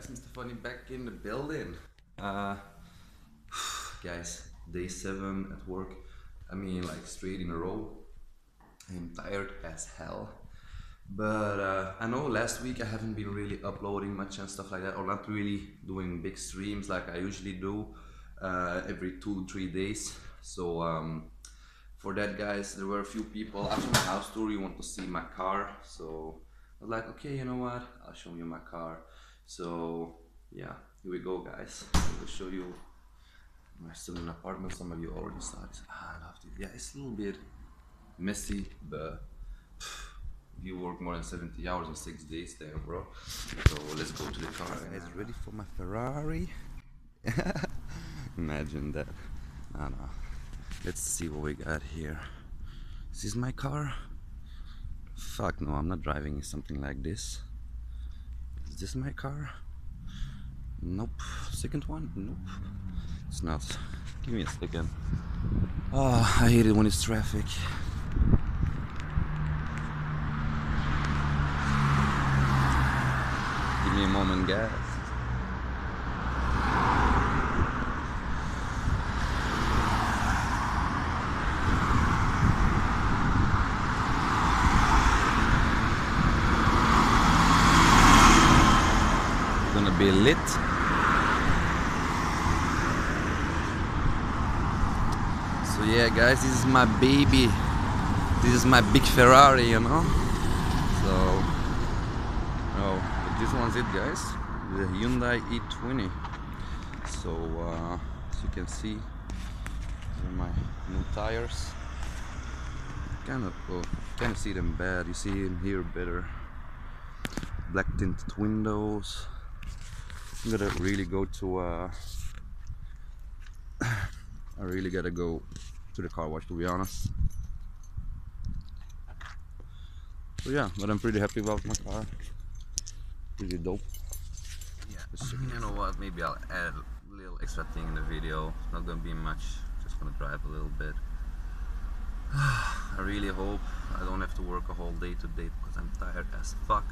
guys, Mr. Fonny back in the building. Uh, guys, day seven at work. I mean, like straight in a row. I'm tired as hell. But uh, I know last week I haven't been really uploading much and stuff like that, or not really doing big streams like I usually do uh, every two, three days. So um, for that, guys, there were a few people after my house tour. You want to see my car, so I was like, okay, you know what? I'll show you my car. So yeah, here we go, guys. I will show you. In an apartment. Some of you already saw it. Ah, I love it. Yeah, it's a little bit messy, but you work more than 70 hours in six days there, bro. So let's go to the car. Guys, ready for my Ferrari? Imagine that. No, no. Let's see what we got here. Is this is my car? Fuck no, I'm not driving something like this. Is this my car? Nope. Second one? Nope. It's not. Give me a second. Oh, I hate it when it's traffic. Give me a moment, guys. Gonna be lit. So yeah, guys, this is my baby. This is my big Ferrari, you know. So, oh, this one's it, guys. The Hyundai i20. So, uh, as you can see, these are my new tires. Kind of, well, kind of see them bad. You see them here better. Black tinted windows. I'm gonna really go to. Uh, I really gotta go to the car wash to be honest. So yeah, but I'm pretty happy about my car. Pretty dope. Yeah, you know what? Maybe I'll add a little extra thing in the video. Not gonna be much. Just gonna drive a little bit. I really hope I don't have to work a whole day today because I'm tired as fuck.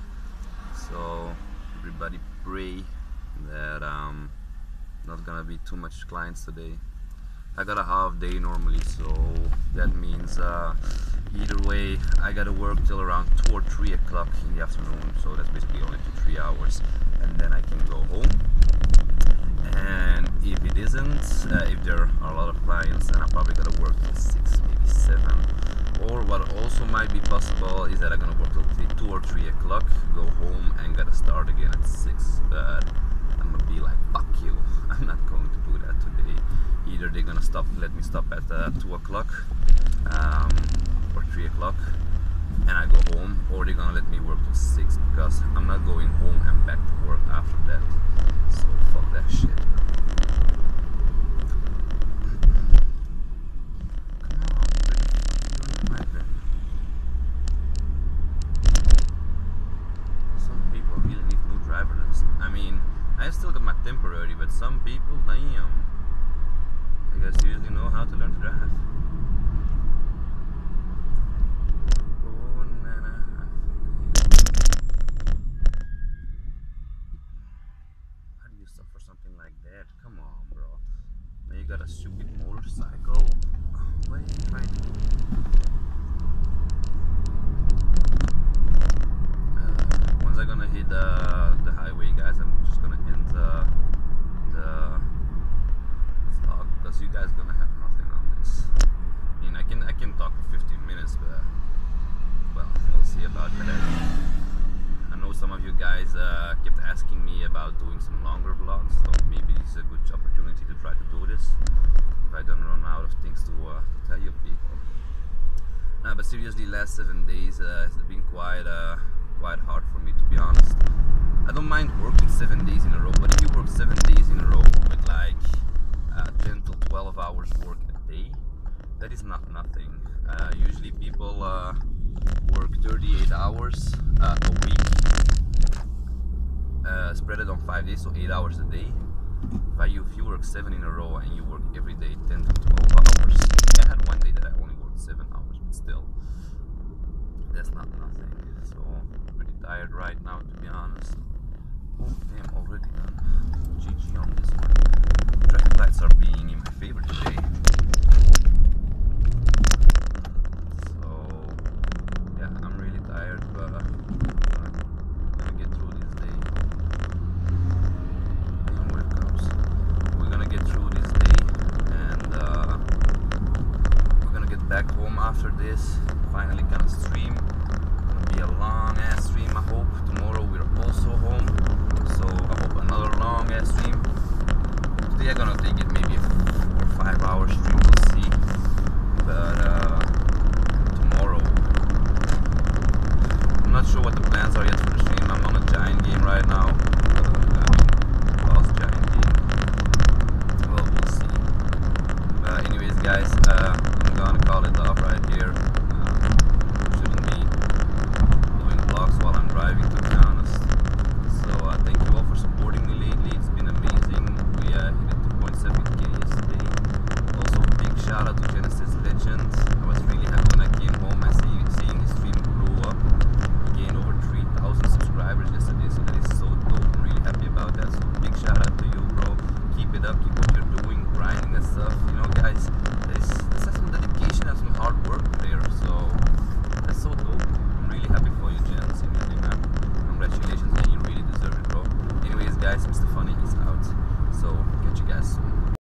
So everybody pray that um not gonna be too much clients today. I got a half day normally, so that means uh, either way I gotta work till around two or three o'clock in the afternoon. So that's basically only two three hours, and then I can go home. And if it isn't, uh, if there are a lot of clients, then I probably gotta work till six, maybe seven. Or what also might be possible is that I'm gonna work till two or three o'clock, go home, and gotta start again at six. But Be like, fuck you, I'm not going to do that today. Either they're gonna stop, let me stop at uh, two o'clock um, or three o'clock, and I go home, or they're gonna let me work till six because I'm not going home and back to work after that. So fuck that shit. Come on, you're driving. Some people really need new driver lessons. I mean, I still got my temporary, but some people, damn. I guess seriously know how to learn to drive. Oh, na, na, I feel you. How do you suffer something like that? Come on, bro. Now you got a stupid motorcycle. What are you trying to do? Uh, once I'm gonna hit the, the highway, guys, I'm just gonna end the, the, the vlog because you guys gonna have nothing on this. I mean, I can I can talk for 15 minutes, but well, we'll see about that. I know some of you guys uh, kept asking me about doing some longer vlogs, so maybe is a good opportunity to try to do this if I don't run out of things to, uh, to tell you people. But seriously, last seven days uh, it's been quite uh, quite hard for me to be honest. I don't mind working seven days in a row, five days, so eight hours a day. But if you work seven in a row and you work every day 10 to 12 hours, I had one day that I only worked seven hours, but still, that's not nothing. So, I'm pretty tired right now, to be honest. Oh, damn, already done. GG on this one. Traffic lights are being in my favor today. after this. Finally gonna stream. Gonna be a long ass stream, I hope. Tomorrow we're also home. So I hope another long ass stream. Today I'm gonna take it maybe four or five hours stream.